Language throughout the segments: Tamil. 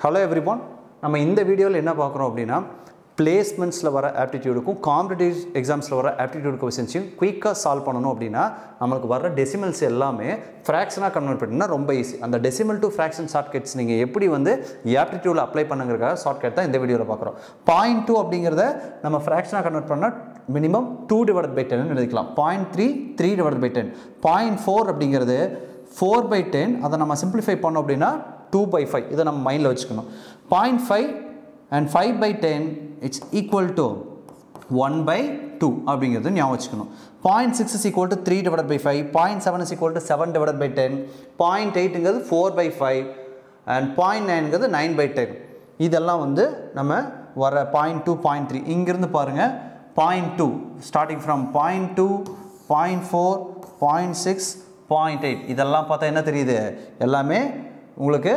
ஹலோ எவ்ரிவான் நம்ம இந்த வீடியோவில் என்ன பார்க்குறோம் அப்படின்னா பிளேஸ்மெண்ட்ஸில் வர ஆப்டிடியூடுக்கும் காம்படிட்டிவ் எக்ஸாம்ஸில் வர ஆப்டிடியூட் கொஸ்டின்ஸையும் குயிக்காக சால்வ் பண்ணணும் அப்படின்னா நம்மளுக்கு வர டெசிமல்ஸ் எல்லாமே ஃப்ராக்ஷனாக கன்வெர்ட் பண்ணினா ரொம்ப ஈஸி அந்த டெசிமல் டு ஃப்ராக்ஷன் ஷார்ட்கட்ஸ் நீங்கள் எப்படி வந்து ஆப்டிடியூடில் அப்ளை பண்ணுங்கிறக்காக ஷார்ட்கட் தான் இந்த வீடியோவில் பார்க்குறோம். பாயிண்ட் டூ அப்படிங்கிறத நம்ம ஃப்ராக்ஷனாக கன்வெர்ட் பண்ணால் minimum two divide by ten எழுதிக்கலாம். Point three three divide by ten point four அப்படிங்கிறது ஃபோர் பை டென் அதை நம்ம சிம்பிளிஃபை பண்ணோம் அப்படின்னா டூ பை ஃபைவ் இதை நம்ம மைண்டில் வச்சுக்கணும். Point five and five by ten it's equal to one by two அப்படிங்கிறது ஞாபகம் வச்சுக்கணும். Point six is equal to three divide by five point seven is equal to seven divide by ten point எயிட்டுங்கிறது four by five and point நைனுங்கிறது nine by ten இதெல்லாம் வந்து நம்ம வர பாயிண்ட் டூ பாயிண்ட் த்ரீ இங்கிருந்து பாருங்கள் point two starting from point two point four point six point eight இதெல்லாம் பார்த்தா என்ன தெரியுது? எல்லாமே உங்களுக்கு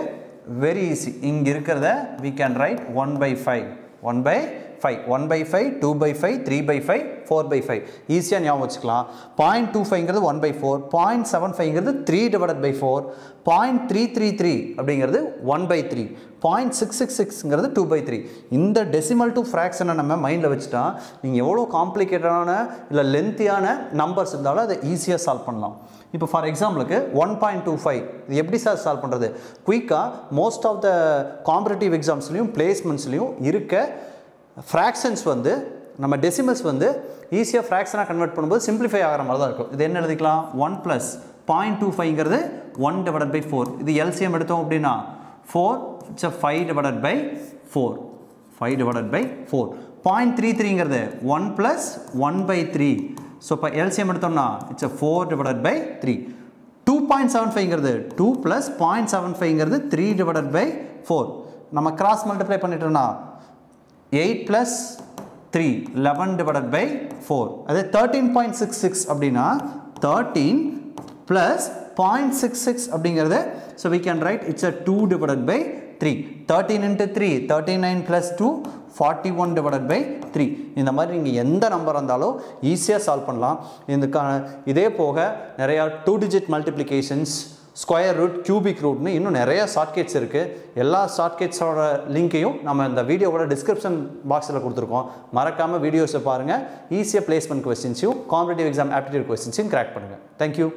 வெரி ஈஸி இங்கே இருக்கிறத we can write one by five one by five one by five two by five three by five four by five ஈஸியாக ஞாபகம் வச்சுக்கலாம். Point two ஃபைவ்ங்கிறது one by four point seven ஃபைவ்ங்கிறது three divide by four point three three three அப்படிங்கிறது one by three point six six சிக்ஸ்ங்கிறது two by three இந்த டெசிமல் டூ ஃப்ராக்ஷனை நம்ம மைண்டில் வச்சுட்டா நீங்கள் எவ்வளோ காம்ப்ளிகேட்டடான இல்லை லென்த்தியான நம்பர்ஸ் இருந்தாலும் அதை ஈஸியாக சால்வ் பண்ணலாம். இப்போ ஃபார் எக்ஸாம்பிளுக்கு ஒன் பாயிண்ட் டூ ஃபைவ் இது எப்படி சார் சால்வ் பண்ணுறது குயிக்காக மோஸ்ட் ஆஃப் த காம்படிட்டிவ் எக்ஸாம்ஸ்லையும் பிளேஸ்மெண்ட்ஸ்லேயும் இருக்க ஃப்ராக்ஷன்ஸ் வந்து நம்ம டெசிமல்ஸ் வந்து ஈஸியாக ஃப்ராக்ஷனாக கன்வெர்ட் பண்ணும்போது சிம்பிளிஃபை ஆகிற மாதிரி தான் இருக்கும். இது என்ன எழுதிக்கலாம்? ஒன் ப்ளஸ் பாயிண்ட் டூ ஃபைவ்ங்கிறது ஒன் டிவைட் பை ஃபோர் இது எல்சிஎம் எடுத்தோம் அப்படின்னா four it's a five divide by four five divide by four point three த்ரீங்கிறது one plus one by three so இப்போ எல்சிஎம் எடுத்தோம்னா it's a four divide by three two point seven ஃபைவ்ங்கிறது two plus point seven ஃபைவ்ங்கிறது த்ரீ டிவைட் பை ஃபோர் நம்ம கிராஸ் மல்டிப்ளை பண்ணிட்டோம்னா eight plus three eleven divide by four அதே தேர்ட்டீன் பாயிண்ட் சிக்ஸ் சிக்ஸ் அப்படின்னா thirteen plus point six six அப்படிங்கிறது so we can write it's a two divide by three thirteen into three thirty nine plus two forty one divide by three இந்த மாதிரி நீங்கள் எந்த நம்பர் இருந்தாலும் ஈஸியாக சால்வ் பண்ணலாம். இதுக்கான இதே போக நிறையா two digit multiplications square root cubic ரூட்னு இன்னும் நிறைய ஷார்ட்கேட்ஸ் இருக்குது எல்லா ஷார்ட்கேட்ஸோட லிங்க்கையும் நம்ம இந்த வீடியோவோட டிஸ்கிரிப்ஷன் பாக்ஸில் கொடுத்துருக்கோம். மறக்காமல் வீடியோஸை பாருங்கள் ஈஸியாக பிளேஸ்மெண்ட் கொஸ்டின்ஸையும் காம்படிட்டிவ் எக்ஸாம் ஆப்டிடியூட் கொஸ்டின்ஸையும் கிராக் பண்ணுங்கள் தேங்க்யூ